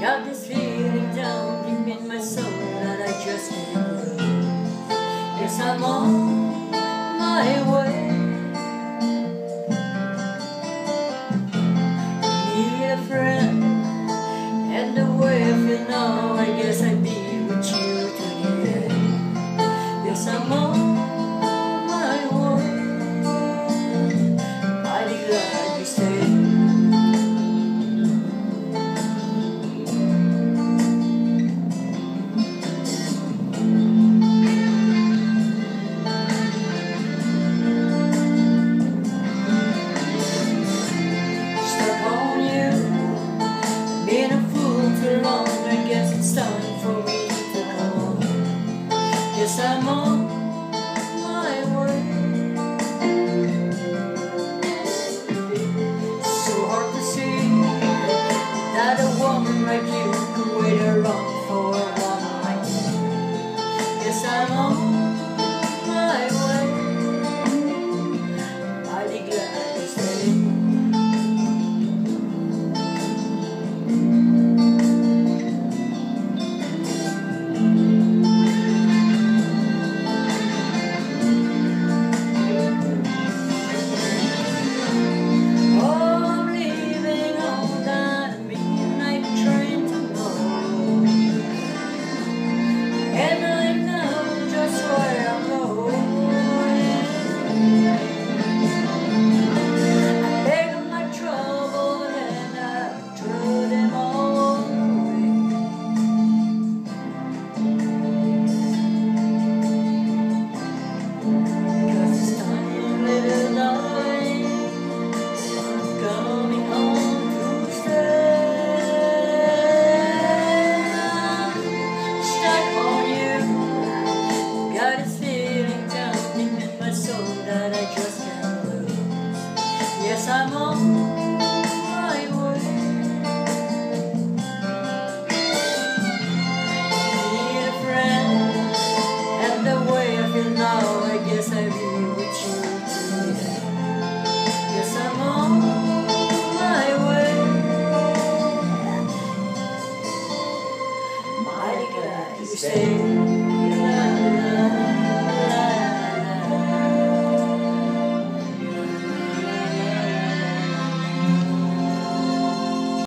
Got this feeling down deep in my soul that I just can't. Yes, I'm on my way. Guess I'm on my